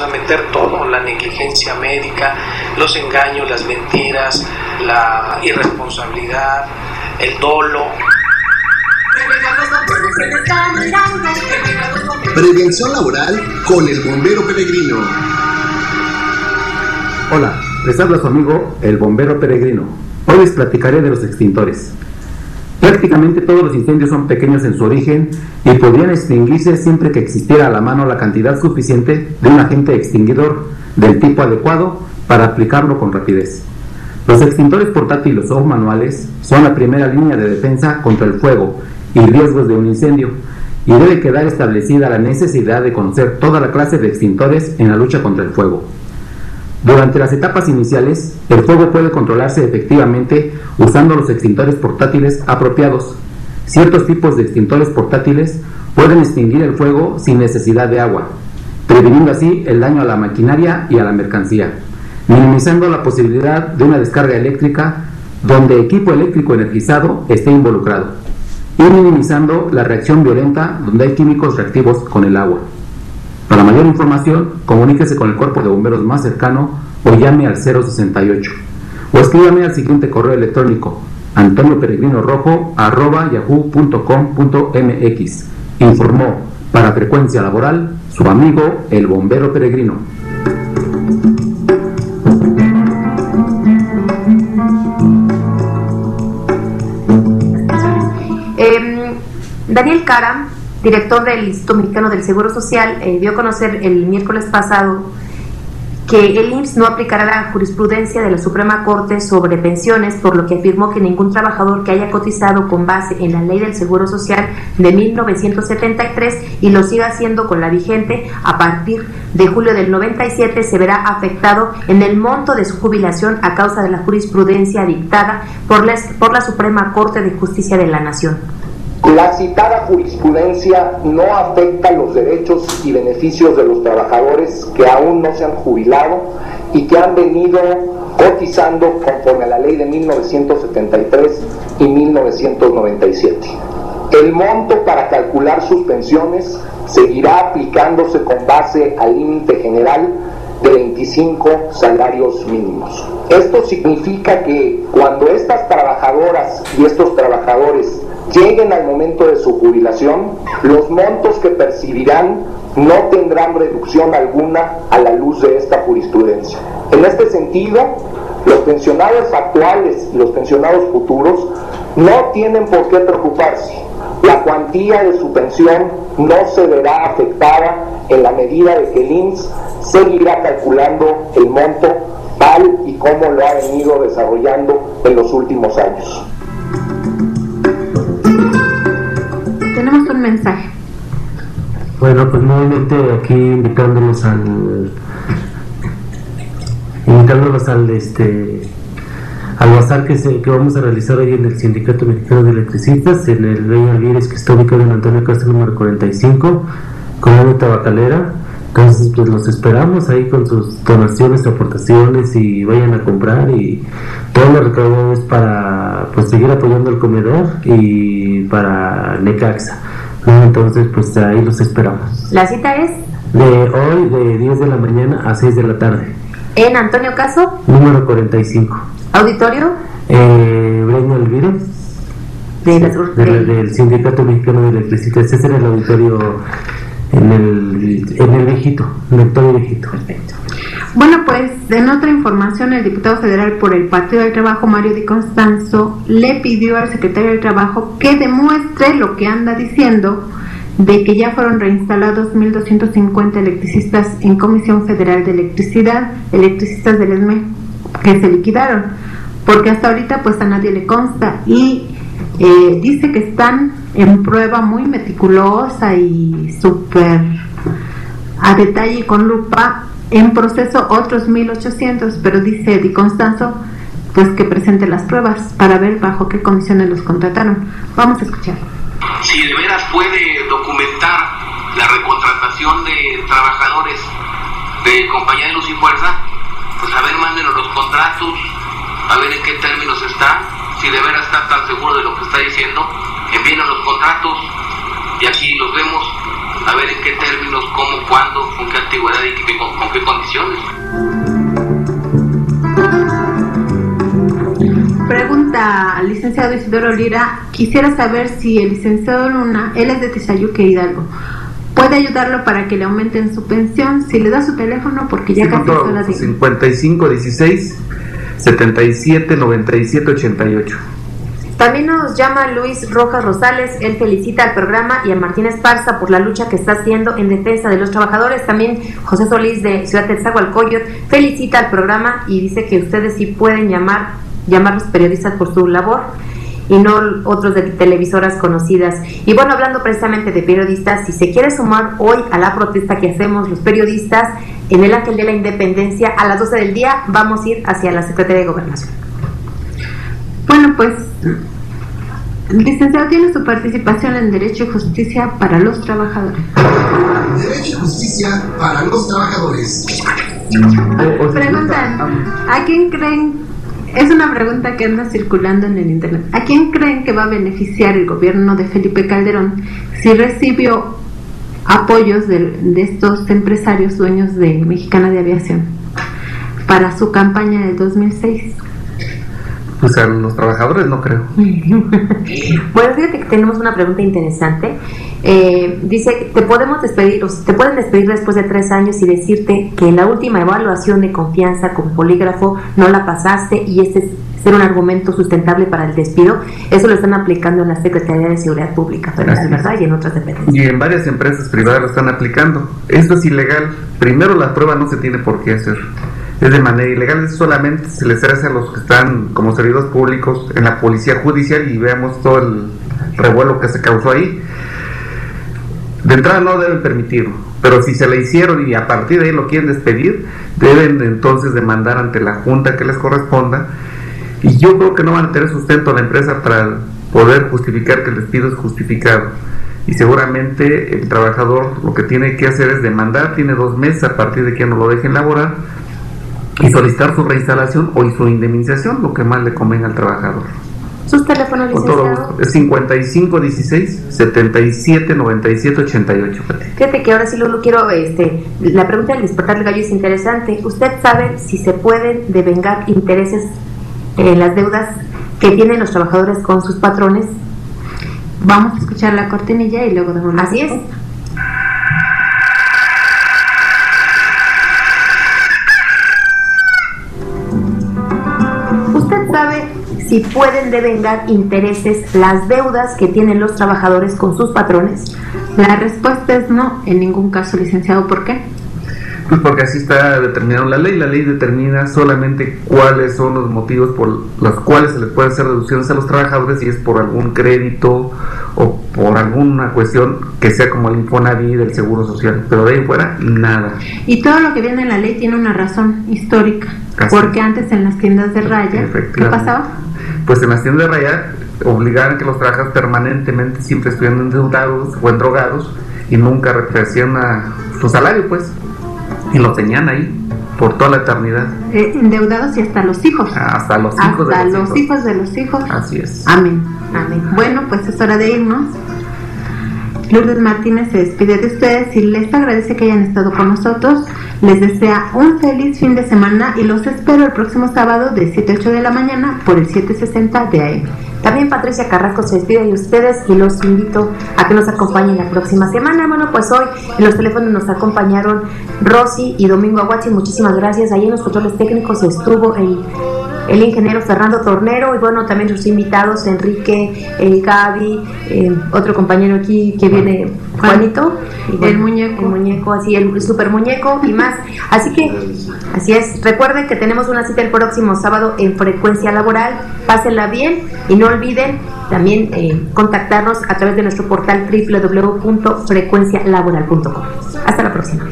a meter todo, la negligencia médica, los engaños, las mentiras, la irresponsabilidad, el dolo. Prevención laboral con el bombero peregrino. Hola, les habla su amigo el bombero peregrino. Hoy les platicaré de los extintores. Prácticamente todos los incendios son pequeños en su origen y podrían extinguirse siempre que existiera a la mano la cantidad suficiente de un agente extinguidor del tipo adecuado para aplicarlo con rapidez. Los extintores portátiles o manuales son la primera línea de defensa contra el fuego y riesgos de un incendio y debe quedar establecida la necesidad de conocer toda la clase de extintores en la lucha contra el fuego. Durante las etapas iniciales, el fuego puede controlarse efectivamente usando los extintores portátiles apropiados. Ciertos tipos de extintores portátiles pueden extinguir el fuego sin necesidad de agua, previniendo así el daño a la maquinaria y a la mercancía, minimizando la posibilidad de una descarga eléctrica donde equipo eléctrico energizado esté involucrado, y minimizando la reacción violenta donde hay químicos reactivos con el agua. Para mayor información, comuníquese con el cuerpo de bomberos más cercano o llame al 068 o escríbame al siguiente correo electrónico antonio peregrino rojo yahoo.com.mx informó para frecuencia laboral su amigo el bombero peregrino. Eh, Daniel Cara director del Instituto Mexicano del Seguro Social, eh, dio a conocer el miércoles pasado que el IMSS no aplicará la jurisprudencia de la Suprema Corte sobre pensiones, por lo que afirmó que ningún trabajador que haya cotizado con base en la ley del Seguro Social de 1973 y lo siga haciendo con la vigente a partir de julio del 97 se verá afectado en el monto de su jubilación a causa de la jurisprudencia dictada por la, por la Suprema Corte de Justicia de la Nación. La citada jurisprudencia no afecta los derechos y beneficios de los trabajadores que aún no se han jubilado y que han venido cotizando conforme a la ley de 1973 y 1997. El monto para calcular sus pensiones seguirá aplicándose con base al límite general de 25 salarios mínimos. Esto significa que cuando estas trabajadoras y estos trabajadores lleguen al momento de su jubilación, los montos que percibirán no tendrán reducción alguna a la luz de esta jurisprudencia. En este sentido, los pensionados actuales y los pensionados futuros no tienen por qué preocuparse. La cuantía de su pensión no se verá afectada en la medida de que el IMSS seguirá calculando el monto tal y como lo ha venido desarrollando en los últimos años. Mensaje. Bueno, pues nuevamente aquí invitándolos al invitándolos al este al bazar que, se, que vamos a realizar hoy en el Sindicato Mexicano de Electricistas en el Rey Alvírez que está ubicado en Antonio Castro número 45 con tabacalera entonces pues los esperamos ahí con sus donaciones, aportaciones y vayan a comprar y todo lo recaudado es para pues seguir apoyando el comedor y para Necaxa entonces pues ahí los esperamos. La cita es de hoy de 10 de la mañana a 6 de la tarde. en Antonio Caso, número 45 auditorio. Eh, Breña Alvírez de del Sindicato Mexicano de Electricidad. Ese es en el auditorio en el, en el viejito en el auditorio viejito Bueno, pues en otra información, el diputado federal por el Partido del Trabajo, Mario Di Constanzo, le pidió al secretario del Trabajo que demuestre lo que anda diciendo de que ya fueron reinstalados 1.250 electricistas en Comisión Federal de Electricidad, electricistas del ESME, que se liquidaron, porque hasta ahorita pues a nadie le consta. Y eh, dice que están en prueba muy meticulosa y súper a detalle y con lupa en proceso otros 1800, pero dice Di Constanzo pues que presente las pruebas para ver bajo qué condiciones los contrataron. Vamos a escuchar. si de veras puede documentar la recontratación de trabajadores de compañía de luz y fuerza, pues a ver, mándenos los contratos, a ver en qué términos está, si de veras está tan seguro de lo que está diciendo, envíenos los contratos y aquí los vemos a ver en qué términos, cómo, cuándo, con qué antigüedad y qué- con, con qué condiciones. Pregunta al licenciado Isidoro Lira, quisiera saber si el licenciado Luna, él es de Tizayuque Hidalgo, puede ayudarlo para que le aumenten su pensión, si le da su teléfono, porque ya casi todo son las gusto. diez. 55 16 77 97 88. También nos llama Luis Rojas Rosales, él felicita al programa y a Martín Esparza por la lucha que está haciendo en defensa de los trabajadores. También José Solís de Ciudad Tetzahualcoyot felicita al programa y dice que ustedes sí pueden llamar, llamar los periodistas por su labor y no otros de televisoras conocidas. Y bueno, hablando precisamente de periodistas, si se quiere sumar hoy a la protesta que hacemos los periodistas en el Ángel de la Independencia a las 12 del día, vamos a ir hacia la Secretaría de Gobernación. Bueno, pues, licenciado tiene su participación en Derecho y Justicia para los trabajadores. Derecho y justicia para los trabajadores. Preguntan, ¿a quién creen? Es una pregunta que anda circulando en el internet. ¿A quién creen que va a beneficiar el gobierno de Felipe Calderón si recibió apoyos de, de estos empresarios dueños de Mexicana de Aviación para su campaña del 2006? Pues a los trabajadores no creo. Bueno, fíjate que tenemos una pregunta interesante. Eh, dice, te podemos despedir, o sea, te pueden despedir después de tres años y decirte que en la última evaluación de confianza con polígrafo no la pasaste y este es ser un argumento sustentable para el despido. Eso lo están aplicando en la Secretaría de Seguridad Pública Así es. ¿verdad? Y en otras dependencias. Y en varias empresas privadas lo están aplicando. Esto es ilegal. Primero la prueba no se tiene por qué hacer. Es de manera ilegal, solamente se les hace a los que están como servidores públicos en la policía judicial y veamos todo el revuelo que se causó ahí. De entrada no deben permitirlo, pero si se le hicieron y a partir de ahí lo quieren despedir, deben entonces demandar ante la junta que les corresponda. Y yo creo que no van a tener sustento la empresa para poder justificar que el despido es justificado. Y seguramente el trabajador lo que tiene que hacer es demandar, tiene dos meses a partir de que no lo dejen laborar y solicitar su reinstalación o su indemnización, lo que más le convenga al trabajador. Sus teléfonos, Con todo gusto. Es 55 16 77 97 88. Pati. Fíjate que ahora sí lo, quiero, este, la pregunta del despertar del gallo es interesante. ¿Usted sabe si se pueden devengar intereses en las deudas que tienen los trabajadores con sus patrones? Vamos a escuchar la cortinilla y luego damos Así es. Si pueden devengar intereses las deudas que tienen los trabajadores con sus patrones? La respuesta es no, en ningún caso, licenciado. ¿Por qué? Pues porque así está determinado en la ley. La ley determina solamente cuáles son los motivos por los cuales se les puede hacer reducciones a los trabajadores, si es por algún crédito o por alguna cuestión que sea como el Infonavit del Seguro Social. Pero de ahí fuera, nada. Y todo lo que viene en la ley tiene una razón histórica. Así Porque es. antes en las tiendas de raya, ¿qué pasaba? Pues en las tiendas de raya obligaban que los trabajadores permanentemente siempre estuvieran endeudados o endrogados y nunca recibían a su salario, pues. Y lo tenían ahí por toda la eternidad. Eh, endeudados y hasta los hijos. Hasta los hijos hasta de los, los hijos de los hijos. Así es. Amén. Amén. Bueno, pues es hora de irnos. Lourdes Martínez se despide de ustedes y les agradece que hayan estado con nosotros. Les desea un feliz fin de semana y los espero el próximo sábado de 7 a 8 de la mañana por el 760 de AM. También Patricia Carrasco se despide de ustedes y los invito a que nos acompañen la próxima semana. Bueno, pues hoy en los teléfonos nos acompañaron Rosy y Domingo Aguachi. Muchísimas gracias. Ahí en los controles técnicos estuvo el, el ingeniero Fernando Tornero y bueno, también sus invitados Enrique, eh, Gaby, eh, otro compañero aquí que viene, Juanito. y El muñeco. El muñeco, así, el super muñeco y más. Así que, así es. Recuerden que tenemos una cita el próximo sábado en Frecuencia Laboral. Pásenla bien y no olviden también eh, contactarnos a través de nuestro portal www.frecuencialaboral.com. Hasta la próxima.